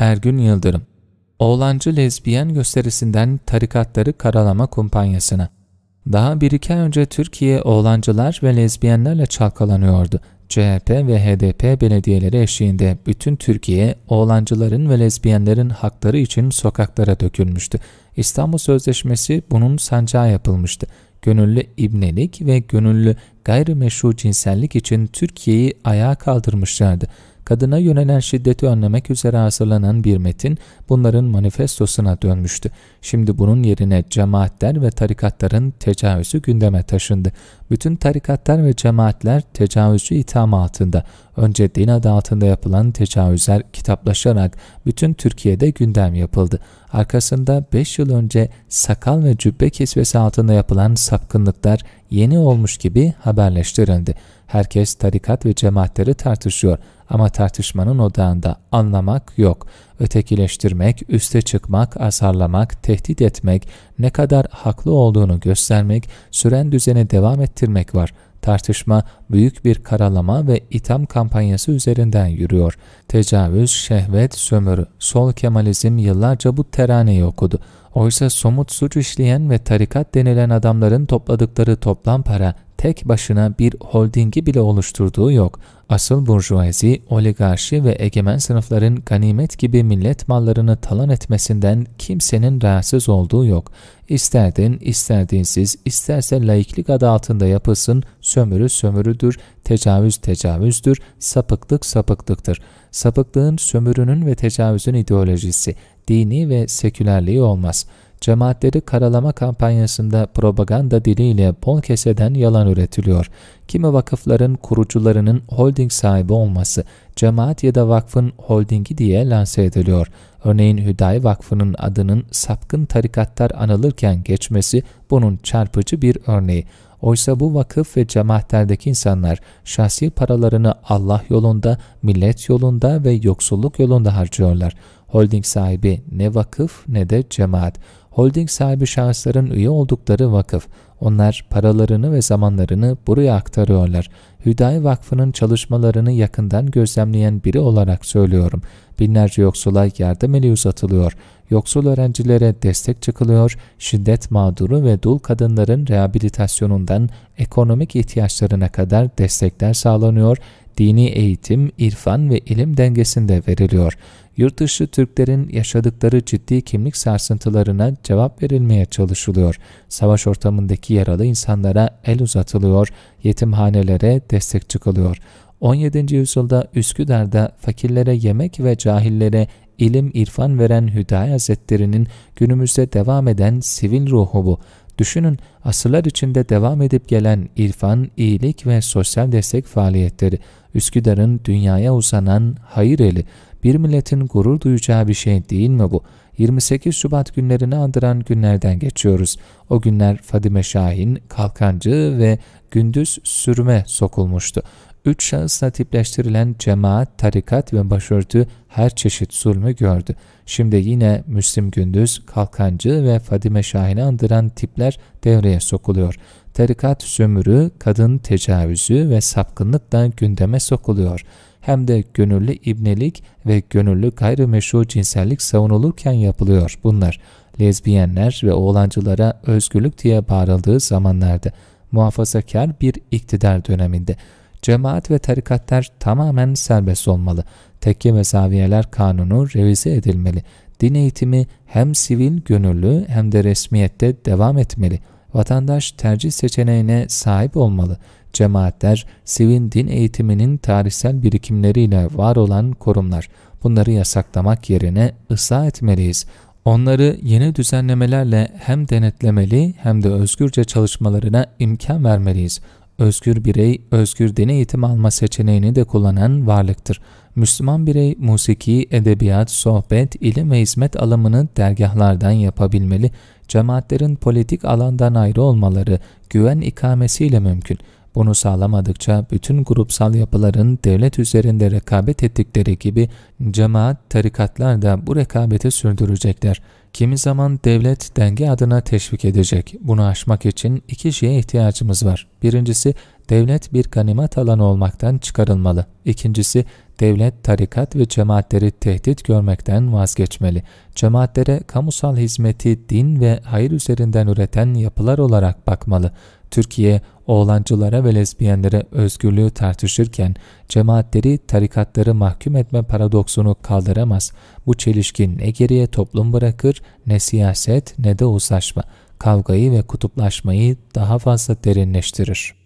Ergün Yıldırım Oğlancı lezbiyen gösterisinden tarikatları karalama kumpanyasına. Daha bir iki ay önce Türkiye oğlancılar ve lezbiyenlerle çalkalanıyordu. CHP ve HDP belediyeleri eşliğinde bütün Türkiye oğlancıların ve lezbiyenlerin hakları için sokaklara dökülmüştü. İstanbul Sözleşmesi bunun sancağı yapılmıştı. Gönüllü ibnelik ve gönüllü gayrimeşru cinsellik için Türkiye'yi ayağa kaldırmışlardı kadına yönelen şiddeti önlemek üzere hazırlanan bir metin bunların manifestosuna dönmüştü. Şimdi bunun yerine cemaatler ve tarikatların tecavüzü gündeme taşındı. Bütün tarikatlar ve cemaatler tecavüzcü itham altında. Önce din adı altında yapılan tecavüzler kitaplaşarak bütün Türkiye'de gündem yapıldı. Arkasında 5 yıl önce sakal ve cübbe kisvesi altında yapılan sapkınlıklar yeni olmuş gibi haberleştirildi. Herkes tarikat ve cemaatleri tartışıyor ama tartışmanın odağında anlamak yok. Ötekileştirmek, üste çıkmak, azarlamak, tehdit etmek, ne kadar haklı olduğunu göstermek, süren düzeni devam ettirmek var. Tartışma büyük bir karalama ve itham kampanyası üzerinden yürüyor. Tecavüz, şehvet, sömürü, sol kemalizm yıllarca bu teraneyi okudu. Oysa somut suç işleyen ve tarikat denilen adamların topladıkları toplam para tek başına bir holdingi bile oluşturduğu yok. Asıl burjuvazi, oligarşi ve egemen sınıfların ganimet gibi millet mallarını talan etmesinden kimsenin rahatsız olduğu yok. İster din, ister dinsiz, isterse laiklik adı altında yapılsın, sömürü sömürüdür, tecavüz tecavüzdür, sapıklık sapıklıktır. Sapıklığın, sömürünün ve tecavüzün ideolojisi, dini ve sekülerliği olmaz.'' Cemaatleri karalama kampanyasında propaganda diliyle bol keseden yalan üretiliyor. Kimi vakıfların kurucularının holding sahibi olması, cemaat ya da vakfın holdingi diye lanse ediliyor. Örneğin Hüdayi Vakfı'nın adının sapkın tarikatlar anılırken geçmesi bunun çarpıcı bir örneği. Oysa bu vakıf ve cemaatlerdeki insanlar şahsi paralarını Allah yolunda, millet yolunda ve yoksulluk yolunda harcıyorlar. Holding sahibi ne vakıf ne de cemaat. Holding sahibi şahısların üye oldukları vakıf. Onlar paralarını ve zamanlarını buraya aktarıyorlar. Hüdayi Vakfı'nın çalışmalarını yakından gözlemleyen biri olarak söylüyorum. Binlerce yoksula yardım eli uzatılıyor. Yoksul öğrencilere destek çıkılıyor, şiddet mağduru ve dul kadınların rehabilitasyonundan ekonomik ihtiyaçlarına kadar destekler sağlanıyor, dini eğitim, irfan ve ilim dengesinde veriliyor yurt dışı Türklerin yaşadıkları ciddi kimlik sarsıntılarına cevap verilmeye çalışılıyor. Savaş ortamındaki yaralı insanlara el uzatılıyor, yetimhanelere destek çıkılıyor. 17. yüzyılda Üsküdar'da fakirlere yemek ve cahillere ilim irfan veren Hüdayi Hazretleri'nin günümüzde devam eden sivil ruhu bu. Düşünün asırlar içinde devam edip gelen irfan, iyilik ve sosyal destek faaliyetleri, Üsküdar'ın dünyaya uzanan hayır eli, bir milletin gurur duyacağı bir şey değil mi bu? 28 Şubat günlerini andıran günlerden geçiyoruz. O günler Fadime Şahin, Kalkancı ve Gündüz Sürme sokulmuştu. Üç şahısla tipleştirilen cemaat, tarikat ve başörtü her çeşit zulmü gördü. Şimdi yine Müslim Gündüz, Kalkancı ve Fadime Şahin'i andıran tipler devreye sokuluyor. Tarikat sömürü, kadın tecavüzü ve sapkınlık da gündeme sokuluyor hem de gönüllü ibnelik ve gönüllü gayrimeşru cinsellik savunulurken yapılıyor bunlar. Lezbiyenler ve oğlancılara özgürlük diye bağırıldığı zamanlarda muhafazakar bir iktidar döneminde. Cemaat ve tarikatlar tamamen serbest olmalı. Tekke ve zaviyeler kanunu revize edilmeli. Din eğitimi hem sivil gönüllü hem de resmiyette devam etmeli. Vatandaş tercih seçeneğine sahip olmalı. Cemaatler, sivil din eğitiminin tarihsel birikimleriyle var olan kurumlar. Bunları yasaklamak yerine ıslah etmeliyiz. Onları yeni düzenlemelerle hem denetlemeli hem de özgürce çalışmalarına imkan vermeliyiz. Özgür birey, özgür din eğitimi alma seçeneğini de kullanan varlıktır. Müslüman birey musiki, edebiyat, sohbet, ilim ve hizmet alımını dergahlardan yapabilmeli. Cemaatlerin politik alandan ayrı olmaları güven ikamesiyle mümkün. Bunu sağlamadıkça bütün grupsal yapıların devlet üzerinde rekabet ettikleri gibi cemaat, tarikatlar da bu rekabeti sürdürecekler. Kimi zaman devlet denge adına teşvik edecek. Bunu aşmak için iki şeye ihtiyacımız var. Birincisi devlet bir ganimet alanı olmaktan çıkarılmalı. İkincisi devlet, tarikat ve cemaatleri tehdit görmekten vazgeçmeli. Cemaatlere kamusal hizmeti din ve hayır üzerinden üreten yapılar olarak bakmalı. Türkiye, oğlancılara ve lezbiyenlere özgürlüğü tartışırken cemaatleri, tarikatları mahkum etme paradoksunu kaldıramaz. Bu çelişki ne geriye toplum bırakır, ne siyaset ne de uzlaşma. Kavgayı ve kutuplaşmayı daha fazla derinleştirir.